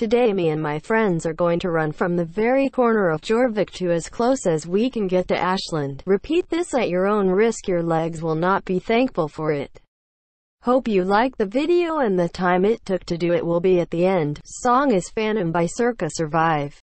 Today me and my friends are going to run from the very corner of Jorvik to as close as we can get to Ashland. Repeat this at your own risk your legs will not be thankful for it. Hope you like the video and the time it took to do it will be at the end. Song is Phantom by Circa Survive.